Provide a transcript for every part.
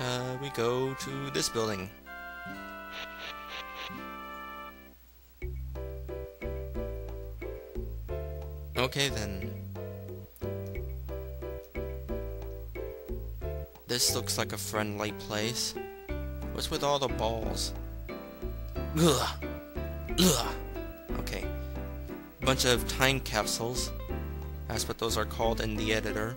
uh, we go to this building. Okay then. This looks like a friendly place. What's with all the balls? Ugh. Ugh. Okay. Bunch of time capsules. That's what those are called in the editor.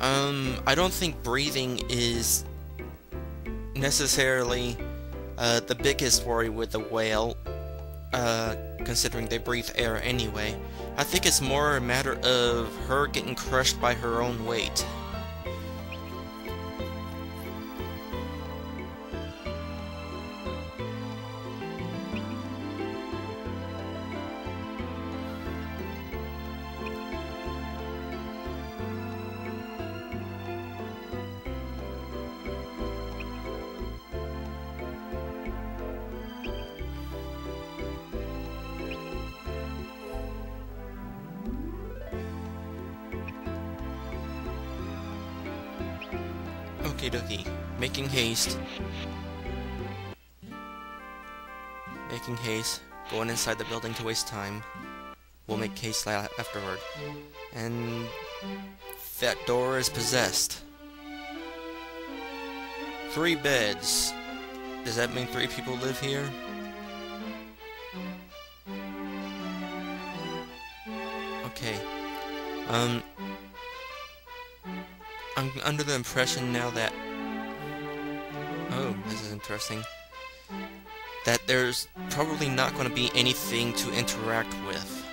Um, I don't think breathing is necessarily uh, the biggest worry with the whale, uh, considering they breathe air anyway. I think it's more a matter of her getting crushed by her own weight. Okie dokie. Making haste. Making haste. Going inside the building to waste time. We'll make haste afterward. And that door is possessed. Three beds. Does that mean three people live here? Okay. Um, I'm under the impression now that... Oh, this is interesting. That there's probably not going to be anything to interact with.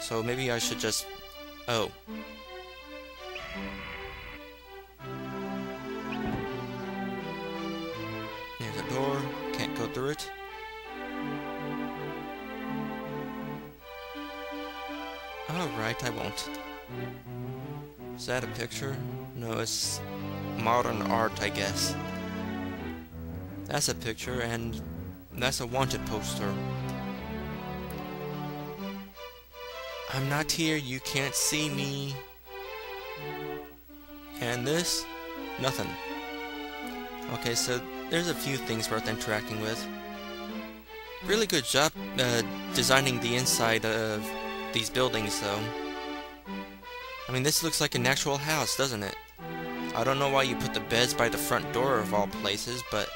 So maybe I should just... Oh. There's a door. Can't go through it. Alright, I won't. Is that a picture? No, it's modern art, I guess. That's a picture, and that's a wanted poster. I'm not here, you can't see me. And this? Nothing. Okay, so there's a few things worth interacting with. Really good job uh, designing the inside of these buildings, though. I mean, this looks like an actual house, doesn't it? I don't know why you put the beds by the front door of all places, but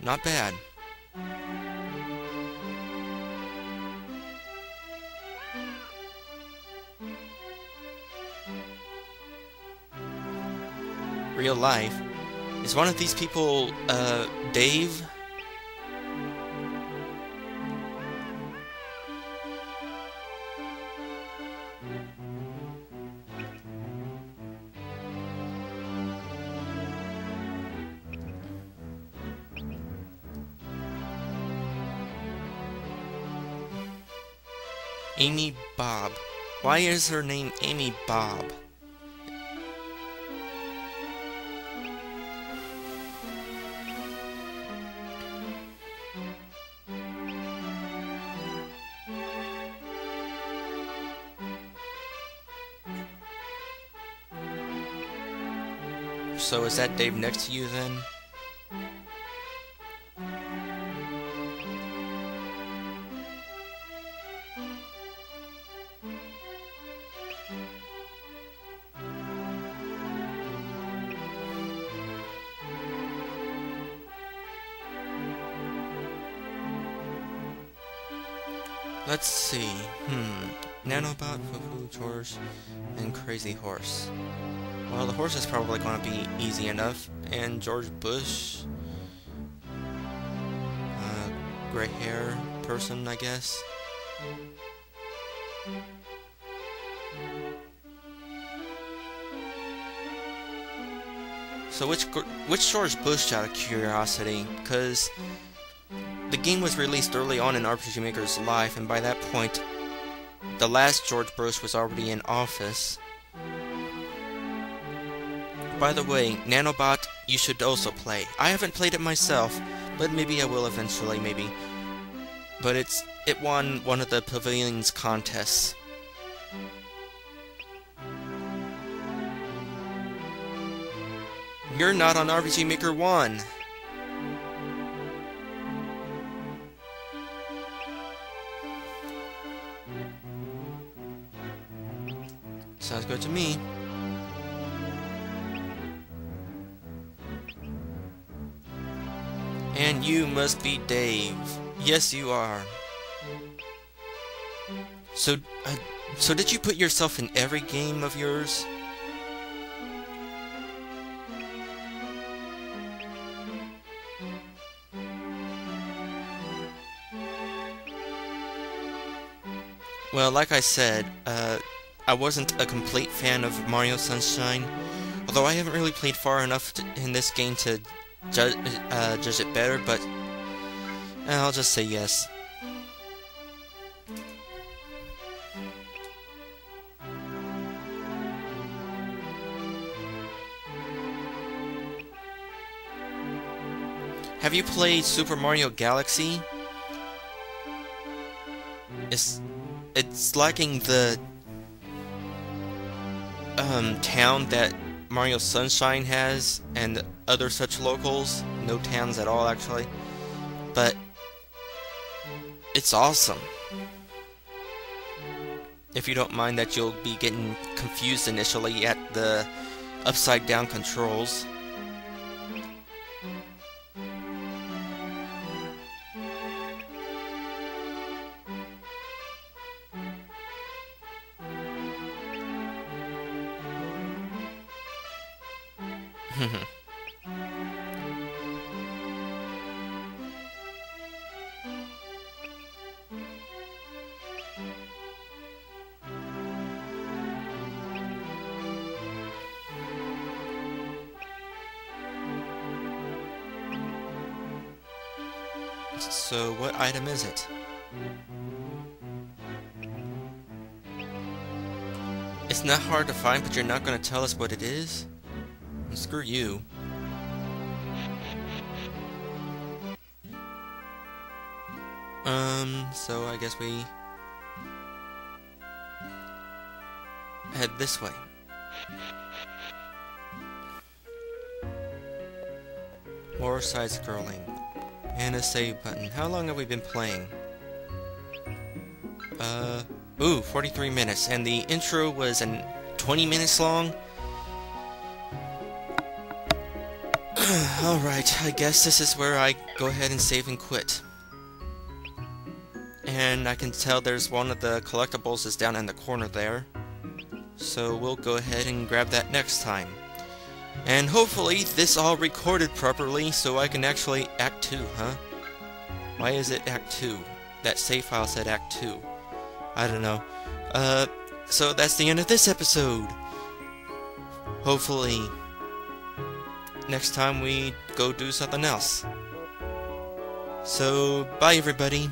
not bad. Real life. Is one of these people, uh, Dave? Amy Bob. Why is her name Amy Bob? So is that Dave next to you then? Let's see. Hmm. Nanobot, Fufu, George, and Crazy Horse. Well, the horse is probably going to be easy enough. And George Bush. Uh, gray hair person, I guess. So which which George Bush out of curiosity? Because the game was released early on in RPG Maker's life, and by that point, the last George Bush was already in office. By the way, Nanobot, you should also play. I haven't played it myself, but maybe I will eventually, maybe. But it's it won one of the Pavilion's contests. You're not on RPG Maker 1. Sounds good to me. And you must be Dave. Yes, you are. So, uh, so did you put yourself in every game of yours? Well, like I said, uh, I wasn't a complete fan of Mario Sunshine, although I haven't really played far enough to, in this game to ju uh, judge it better, but uh, I'll just say yes. Have you played Super Mario Galaxy? It's it's lacking the um, town that Mario Sunshine has and other such locals. No towns at all, actually. But it's awesome. If you don't mind that you'll be getting confused initially at the upside down controls. So, what item is it? It's not hard to find, but you're not going to tell us what it is? Screw you. Um, so I guess we head this way. More side-scrolling. And a save button. How long have we been playing? Uh, ooh, 43 minutes. And the intro was an 20 minutes long? Alright, I guess this is where I go ahead and save and quit. And I can tell there's one of the collectibles is down in the corner there. So we'll go ahead and grab that next time. And hopefully this all recorded properly so I can actually Act 2, huh? Why is it Act 2? That save file said Act 2. I don't know. Uh, so that's the end of this episode. Hopefully, next time we go do something else. So, bye everybody.